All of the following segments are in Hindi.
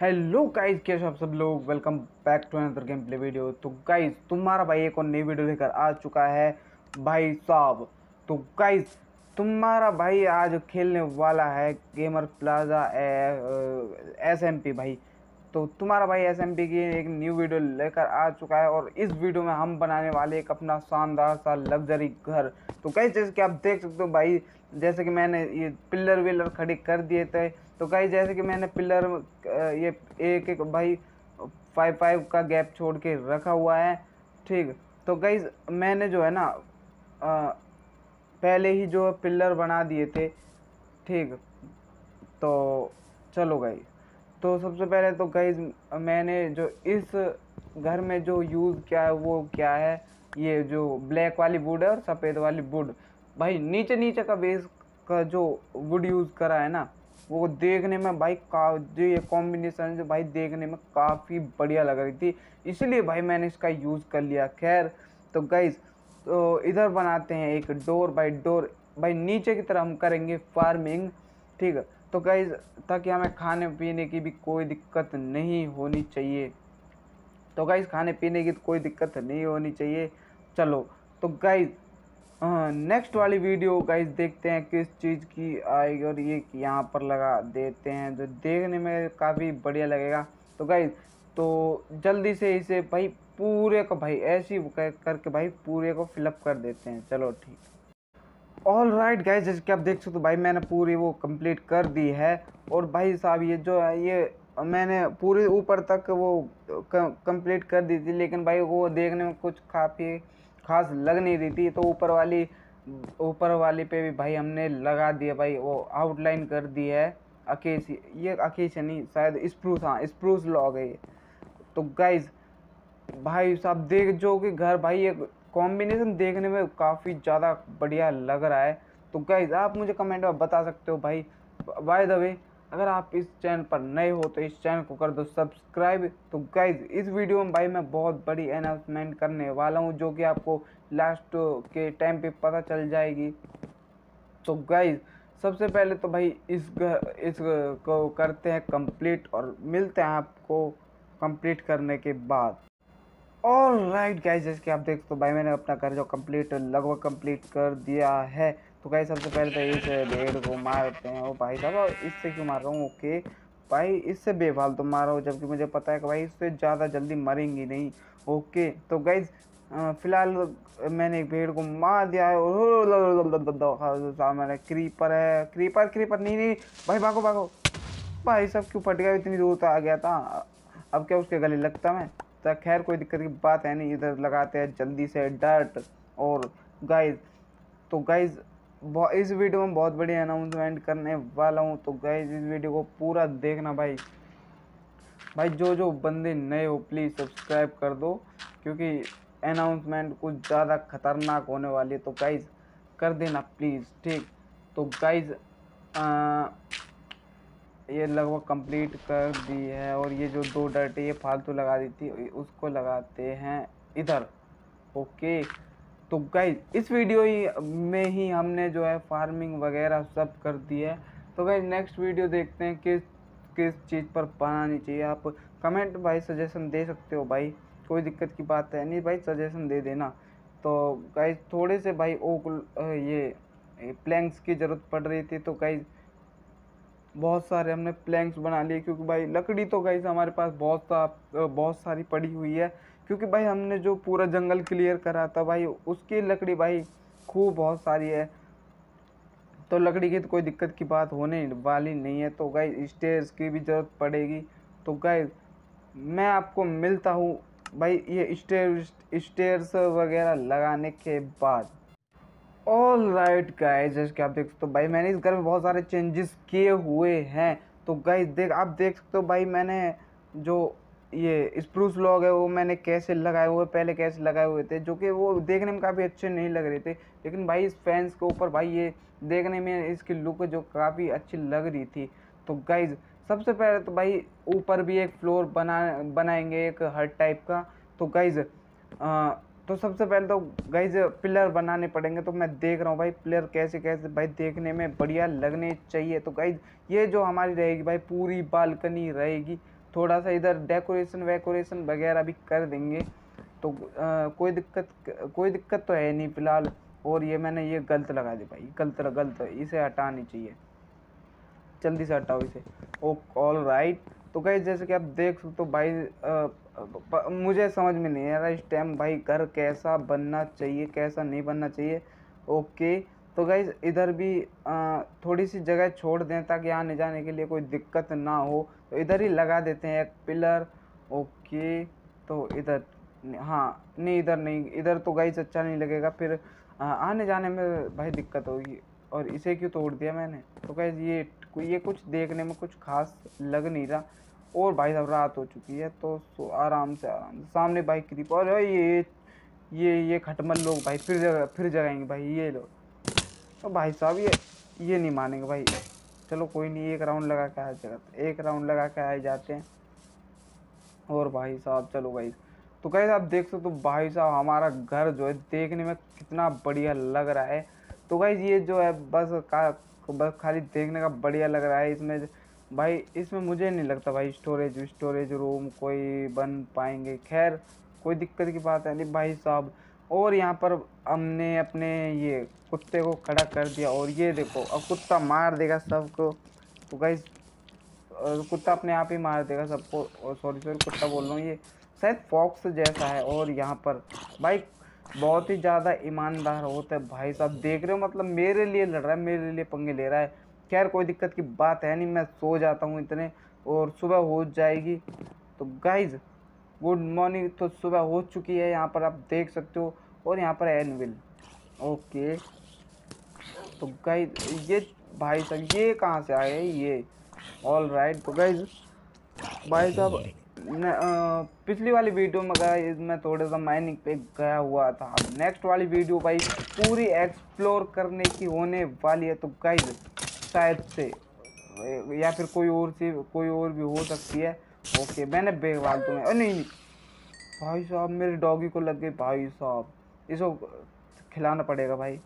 हेलो गाइस कैसे आप सब लोग? Welcome back to another game play video तो गाइस, तुम्हारा भाई एक और नई वीडियो लेकर आ चुका है भाई साहब। तो गाइस, तुम्हारा भाई आज खेलने वाला है gamer plaza S M P भाई। तो तुम्हारा भाई एस एम पी की एक न्यू वीडियो लेकर आ चुका है और इस वीडियो में हम बनाने वाले एक अपना शानदार सा लग्जरी घर। तो गाइस, जैसे कि आप देख सकते हो भाई, जैसे कि मैंने ये पिल्लर विलर खड़े कर दिए थे तो गाइस, जैसे कि मैंने पिल्लर ये एक एक भाई फाइव फाइव का गैप छोड़ के रखा हुआ है, ठीक। तो गाइस, मैंने जो है ना पहले ही जो पिल्लर बना दिए थे, ठीक। तो चलो गई तो सबसे पहले तो गाइस, मैंने जो इस घर में जो यूज़ किया है, वो क्या है? ये जो ब्लैक वाली वुड है और सफ़ेद वाली वुड भाई नीचे नीचे का बेस का जो वुड यूज़ करा है ना वो देखने में भाई का, जो ये कॉम्बिनेशन जो भाई देखने में काफ़ी बढ़िया लग रही थी। इसलिए भाई मैंने इसका यूज़ कर लिया। खैर तो गाइज़ तो इधर बनाते हैं एक डोर बाई डोर भाई नीचे की तरह हम करेंगे फ़ार्मिंग ठीक है? तो गाइज़ ताकि हमें खाने पीने की भी कोई दिक्कत नहीं होनी चाहिए। तो गाइज़ खाने पीने की कोई दिक्कत नहीं होनी चाहिए। चलो तो गाइज़ नेक्स्ट वाली वीडियो गाइज़ देखते हैं किस चीज़ की आएगी और ये यहाँ पर लगा देते हैं, जो देखने में काफ़ी बढ़िया लगेगा। तो गाइज़ तो जल्दी से इसे भाई पूरे को भाई ऐसी करके भाई पूरे को फिलअप कर देते हैं। चलो ठीक। ऑल राइट गाइज़ जैसे कि आप देख सकते हो भाई मैंने पूरी वो कंप्लीट कर दी है। और भाई साहब ये जो है, ये मैंने पूरे ऊपर तक वो कंप्लीट कर दी थी, लेकिन भाई वो देखने में कुछ काफ़ी खास लग नहीं रही थी तो ऊपर वाली ऊपर वाली पे भी भाई हमने लगा दिया भाई, वो आउटलाइन कर दी है अकेसी ये अकेसी नहीं, शायद स्प्रूस हाँ स्प्रूस लॉग है तो गाइज़ भाई साहब देख, जो कि घर भाई एक कॉम्बिनेशन देखने में काफ़ी ज़्यादा बढ़िया लग रहा है। तो गाइज़ आप मुझे कमेंट में बता सकते हो भाई बाय द वे अगर आप इस चैनल पर नए हो तो इस चैनल को कर दो सब्सक्राइब। तो गाइज़ इस वीडियो में भाई मैं बहुत बड़ी अनाउंसमेंट करने वाला हूँ, जो कि आपको लास्ट के टाइम पे पता चल जाएगी। तो गाइज़ सबसे पहले तो भाई इस घर इस को करते हैं कंप्लीट और मिलते हैं आपको कंप्लीट करने के बाद। ऑल राइट गाइज़ जैसे कि आप देख तो भाई, मैंने अपना घर जो कंप्लीट लगभग कंप्लीट कर दिया है। तो भाई सबसे पहले तो इस भेड़ को मारते हैं। ओ भाई साहब इससे क्यों मार रहा हूँ? ओके भाई इससे बेफाल तो मार, जबकि मुझे पता है कि भाई इससे ज़्यादा जल्दी मरेंगी नहीं। ओके तो गाइज़ फ़िलहाल मैंने एक भेड़ को मार दिया है। मैंने क्रीपर है। क्रीपर क्रीपर नहीं नहीं, भाई भागो भागो। भाई सब क्यों फट गया? इतनी दूर तो आ गया था। अब क्या उसके गले लगता मैं? तो खैर, कोई दिक्कत की बात है नहीं। इधर लगाते हैं जल्दी से डर्ट। और गाइज़ तो गाइज़ इस वीडियो में बहुत बड़ी अनाउंसमेंट करने वाला हूँ। तो गाइज़ इस वीडियो को पूरा देखना भाई। भाई, जो जो बंदे नए हो प्लीज़ सब्सक्राइब कर दो, क्योंकि अनाउंसमेंट कुछ ज़्यादा खतरनाक होने वाली है। तो गाइज़ कर देना प्लीज़ ठीक? तो गाइज़ ये लगभग कंप्लीट कर दी है, और ये जो दो डर्ट ये फालतू लगा दी थी, उसको लगाते हैं इधर ओके तो गाइज़ इस वीडियो ही, में ही हमने जो है फ़ार्मिंग वगैरह सब कर दी है। तो गाइज़ नेक्स्ट वीडियो देखते हैं किस किस चीज़ पर बनानी चाहिए। आप कमेंट भाई सजेशन दे सकते हो भाई, कोई दिक्कत की बात है नहीं भाई सजेशन दे देना। तो गाइज़ थोड़े से भाई ओक ये प्लैंक्स की ज़रूरत पड़ रही थी तो गाइज़ बहुत सारे हमने प्लैंक्स बना लिए, क्योंकि भाई लकड़ी तो गाइज़ हमारे पास बहुत सा बहुत सारी पड़ी हुई है। क्योंकि भाई हमने जो पूरा जंगल क्लियर करा था भाई, उसकी लकड़ी भाई खूब बहुत सारी है। तो लकड़ी की तो कोई दिक्कत की बात होने वाली नहीं है। तो गाइज़ स्टेयर्स की भी ज़रूरत पड़ेगी। तो गाइज़ मैं आपको मिलता हूँ भाई ये स्टेयर स्टेयर्स वगैरह लगाने के बाद। ऑल राइट गाइज़ जैसे कि आप देख सकते हो भाई, मैंने इस घर में बहुत सारे चेंजेस किए हुए हैं। तो गाइज़ देख, आप देख सकते हो भाई, मैंने जो ये स्प्रूस लॉग है, वो मैंने कैसे लगाए हुए पहले कैसे लगाए हुए थे, जो कि वो देखने में काफ़ी अच्छे नहीं लग रहे थे, लेकिन भाई इस फैंस के ऊपर भाई ये देखने में इसकी लुक जो काफ़ी अच्छी लग रही थी। तो गाइज़ सबसे पहले तो भाई ऊपर भी एक फ्लोर बना, बनाएँगे एक हट टाइप का। तो गाइज़ तो सबसे पहले तो गाइज़ पिलर बनाने पड़ेंगे तो मैं देख रहा हूँ भाई पिलर कैसे कैसे भाई देखने में बढ़िया लगने चाहिए। तो गाइज़ ये जो हमारी रहेगी भाई पूरी बालकनी रहेगी थोड़ा सा इधर डेकोरेशन वेकोरेशन वगैरह भी कर देंगे। तो आ, कोई दिक्कत कोई दिक्कत तो है नहीं फ़िलहाल। और ये मैंने ये गलत लगा दी भाई गलत गलत इसे हटानी चाहिए। जल्दी से हटाओ इसे। ओ ऑल राइट तो कहीं जैसे कि आप देख सकते हो तो भाई आ, मुझे समझ में नहीं आ रहा इस टाइम भाई घर कैसा बनना चाहिए कैसा नहीं बनना चाहिए। ओके तो गाइज़ इधर भी आ, थोड़ी सी जगह छोड़ दें ताकि आने जाने के लिए कोई दिक्कत ना हो। तो इधर ही लगा देते हैं एक पिलर, ओके तो इधर हाँ नहीं, इधर नहीं, इधर तो गाइज़ अच्छा नहीं लगेगा, फिर आने जाने में भाई दिक्कत होगी, और इसे क्यों तोड़ दिया मैंने? तो गाइज़ ये ये कुछ देखने में कुछ खास लग नहीं रहा, और भाई साहब रात हो चुकी है तो आराम से आराम से, सामने बाइक की और ये ये ये खटमल लोग भाई, फिर जगह, फिर जगाएँगे भाई, ये लोग तो भाई साहब ये ये नहीं मानेंगे भाई। चलो कोई नहीं, एक राउंड लगा के आ जाते एक राउंड लगा के आ जाते हैं। और भाई साहब, चलो भाई। तो कैसे आप देख सकते हो तो भाई साहब, हमारा घर जो है, देखने में कितना बढ़िया लग रहा है। तो गाइज़ ये जो है, बस का, बस खाली देखने का बढ़िया लग रहा है। इसमें भाई, इसमें मुझे नहीं लगता भाई स्टोरेज स्टोरेज रूम कोई बन पाएँगे। खैर, कोई दिक्कत की बात है नहीं। भाई साहब और यहाँ पर हमने अपने ये कुत्ते को खड़ा कर दिया। और ये देखो, अब कुत्ता मार देगा सबको। तो गाइज़ कुत्ता अपने आप ही मार देगा सबको। और सॉरी सॉरी कुत्ता बोल रहा हूँ ये। शायद फॉक्स जैसा है और यहाँ पर। भाई, बहुत ही ज़्यादा ईमानदार होता है भाई साहब। देख रहे हो मतलब मेरे लिए लड़ रहा है, मेरे लिए पंगे ले रहा है। खैर, कोई दिक्कत की बात है नहीं, मैं सो जाता हूँ इतने। और सुबह हो जाएगी। तो गाइज़ गुड मॉर्निंग तो सुबह हो चुकी है, यहाँ पर आप देख सकते हो, और यहाँ पर एनविल ओके। तो गाइज़ ये भाई साहब, ये कहाँ से आए ये। ऑल राइट तो गाइज़ भाई साहब पिछली वाली वीडियो में गया मैं थोड़ा सा माइनिंग पे गया हुआ था। नेक्स्ट वाली वीडियो भाई, पूरी एक्सप्लोर करने की होने वाली है तो गाइज़ शायद से, या फिर कोई और सी, कोई और भी हो सकती है। ओके, मैंने बेवाल तुम्हें अरे नहीं भाई साहब, मेरे डॉगी को लग गई, भाई साहब। इसको खिलाना पड़ेगा भाई।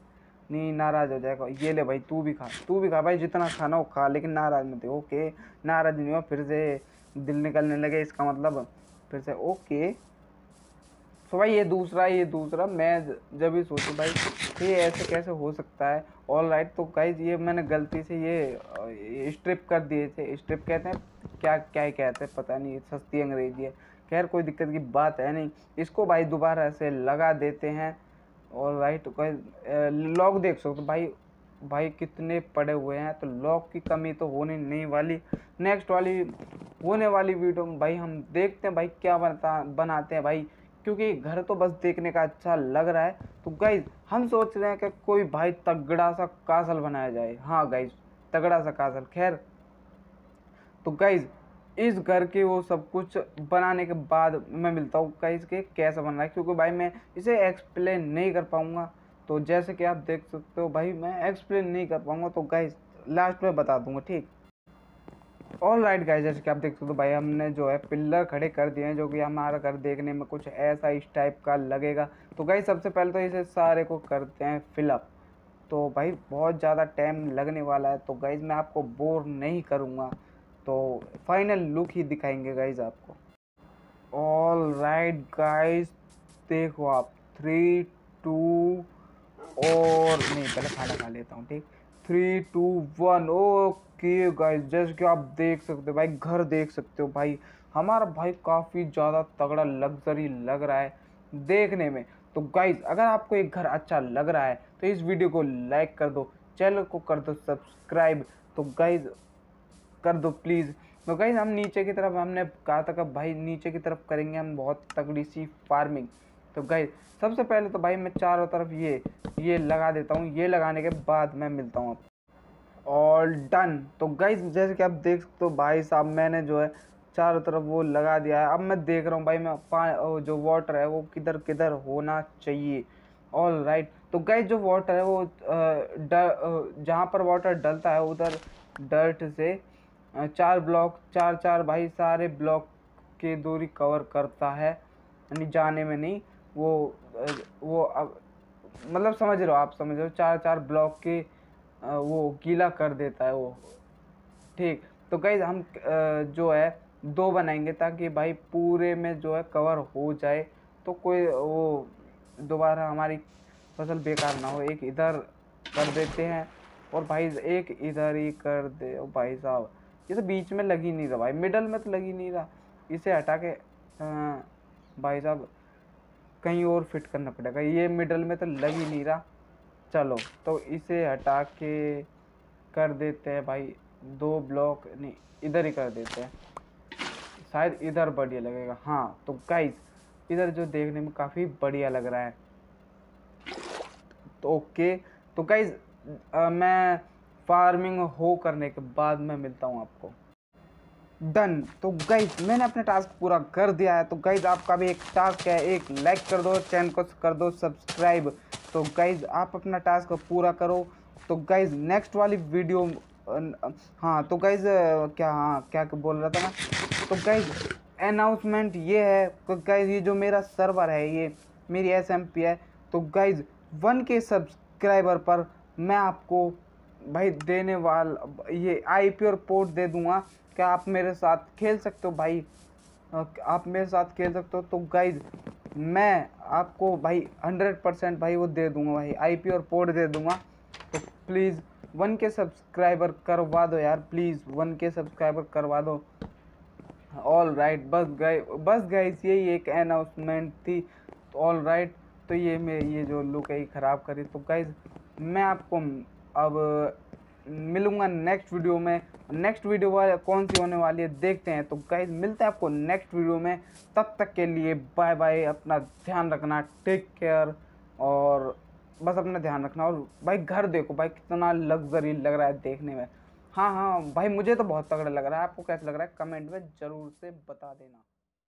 नहीं, नाराज़ हो जाएगा। ये ले भाई, तू भी खा, तू भी खा। भाई जितना खाना हो, खा, लेकिन नाराज़ मत ओके? नाराज़ नहीं हो, फिर से दिल निकलने लगे इसका मतलब। फिर से, ओके। तो भाई ये दूसरा ये दूसरा, मैं जब भी सोचूं, भाई, ये ऐसे कैसे हो सकता है? ऑल राइट तो गाइज़ ये मैंने गलती से ये स्ट्रिप कर दिए थे। स्ट्रिप कहते हैं, क्या क्या ही कहते हैं, पता नहीं सस्ती अंग्रेज़ी है। खैर, कोई दिक्कत की बात है नहीं। इसको भाई दोबारा ऐसे लगा देते हैं। ऑल राइट लॉक देख सकते भाई भाई कितने पड़े हुए हैं। तो लॉक की कमी तो होने नहीं वाली। नेक्स्ट वाली, होने वाली वीडियो में भाई हम देखते हैं, भाई क्या बनता बनाते हैं, भाई। क्योंकि घर तो बस देखने का अच्छा लग रहा है। तो गाइज़ हम सोच रहे हैं कि कोई भाई तगड़ा सा कासल बनाया जाए। हाँ गाइज़ तगड़ा सा कासल खैर। तो गाइज़ इस घर के वो सब कुछ बनाने के बाद मैं मिलता हूँ गाइज़ के कैसा बन रहा है, क्योंकि भाई मैं इसे एक्सप्लेन नहीं कर पाऊँगा। तो जैसे कि आप देख सकते हो भाई, मैं एक्सप्लेन नहीं कर पाऊँगा। तो गाइज़ लास्ट में बता दूँगा, ठीक? ऑल राइट गाइज़ जैसे कि आप देख सकते हो, भाई, हमने जो है पिल्लर खड़े कर दिए हैं, जो कि हमारा घर देखने में कुछ ऐसा इस टाइप का लगेगा। तो गाइज़ सबसे पहले तो इसे सारे को करते हैं फिलअप तो भाई, बहुत ज़्यादा टाइम लगने वाला है तो गाइज़ मैं आपको बोर नहीं करूँगा। तो फाइनल लुक ही दिखाएँगे गाइज़ आपको। ऑल राइट गाइज़ देखो आप थ्री टू और नहीं, पहले खाना खा लेता हूँ, ठीक? Three two one okay guys जैसे कि आप देख सकते हो, भाई, घर देख सकते हो, भाई। हमारा भाई काफ़ी ज़्यादा तगड़ा लग्जरी लग रहा है देखने में। तो गाइज़ अगर आपको एक घर अच्छा लग रहा है तो इस वीडियो को लाइक कर दो चैनल को कर दो सब्सक्राइब तो गाइज़ कर दो प्लीज़ तो गाइज़ हम नीचे की तरफ़, हमने कहा था कि भाई, नीचे की तरफ़ करेंगे हम बहुत तगड़ी सी फ़ार्मिंग तो गाइज़ सबसे पहले तो भाई मैं चारों तरफ़ ये ये लगा देता हूँ। ये लगाने के बाद मैं मिलता हूँ आप ऑल डन तो गाइज़ जैसे कि आप देख सकते हो, भाई साहब मैंने जो है चारों तरफ़ वो लगा दिया है। अब मैं देख रहा हूँ भाई, मैं पा जो वाटर है वो किधर किधर होना चाहिए। All right right. तो गाइज़ जो वाटर है वो जहाँ पर वाटर डलता है, उधर डर्ट से चार ब्लॉक चार चार भाई सारे ब्लॉक की दूरी कवर करता है। यानी जाने में नहीं। वो वो अब मतलब समझ रहे हो आप समझ रहे हो? चार चार ब्लॉक के वो गीला कर देता है वो। ठीक तो गई हम जो है दो बनाएँगे ताकि भाई पूरे में जो है कवर हो जाए तो कोई वो दोबारा हमारी फ़सल बेकार ना हो। एक इधर कर देते हैं और भाई एक इधर ही कर दे। ओ भाई साहब ये तो बीच में लग ही नहीं रहा भाई मिडल में तो लग नहीं रहा। इसे हटा के आ, भाई साहब कहीं और फिट करना पड़ेगा। ये मिडल में तो लग ही नहीं रहा। चलो तो इसे हटा के कर देते हैं भाई। दो ब्लॉक नहीं, इधर ही कर देते हैं। शायद इधर बढ़िया लगेगा। हाँ तो गाइस इधर जो देखने में काफ़ी बढ़िया लग रहा है। तो ओके तो गाइज़ मैं फ़ार्मिंग हो करने के बाद मैं मिलता हूँ आपको। डन। तो गाइज़ मैंने अपना टास्क पूरा कर दिया है। तो गाइज़ आपका भी एक टास्क है। एक लाइक कर दो चैनल को कर दो सब्सक्राइब तो गाइज़ आप अपना टास्क पूरा करो। तो गाइज़ नेक्स्ट वाली वीडियो हाँ तो गाइज़ क्या हाँ क्या बोल रहा था मैं? तो गाइज़ अनाउंसमेंट ये है। तो गाइज़ ये जो मेरा सर्वर है, ये मेरी एसएमपी है। तो गाइज़ वन के सब्सक्राइबर पर मैं आपको भाई देने वाला, ये आईपी और पोर्ट दे दूँगा। क्या आप मेरे साथ खेल सकते हो भाई? आप मेरे साथ खेल सकते हो? तो गाइज़ मैं आपको भाई हंड्रेड परसेंट भाई वो दे दूँगा भाई। आईपी और पोर्ट दे दूँगा। तो प्लीज़ वन के सब्सक्राइबर करवा दो यार। प्लीज़ वन के सब्सक्राइबर करवा दो। ऑल राइट बस गए बस गाइस यही एक अनाउंसमेंट थी। ऑल राइट तो ये मैं, ये जो लुक है, ये ख़राब करी। तो गाइज़ मैं आपको अब मिलूँगा नेक्स्ट वीडियो में। नेक्स्ट वीडियो वाले कौन सी होने वाली है, देखते हैं। तो गाइज़ मिलते हैं आपको नेक्स्ट वीडियो में। तब तक के लिए बाय बाय अपना ध्यान रखना टेक केयर और बस अपना ध्यान रखना। और भाई, घर देखो, भाई, कितना लग्जरी लग रहा है देखने में। हाँ हाँ भाई, मुझे तो बहुत तगड़ा लग रहा है। आपको कैसा लग रहा है? कमेंट में ज़रूर से बता देना।